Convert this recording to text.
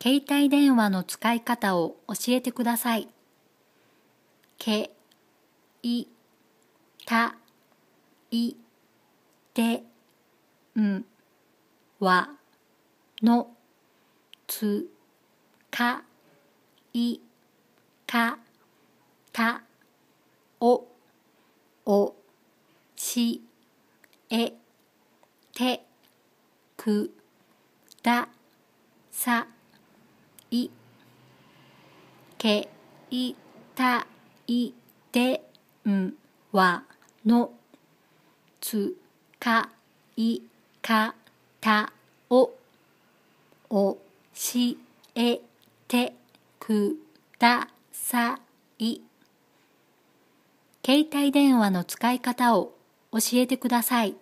携帯電話の使い方を教えてください。け、い、た、い、て、ん、わ、の、つ、か、い、か、た、お、お、し、え、て、く、だ、さ、い、け、い、た、い、て、ん、わ、の、つ、か、い、か、た、お、お、し、え、て、く、だ、さ、い。携帯電話の使い方を教えてください。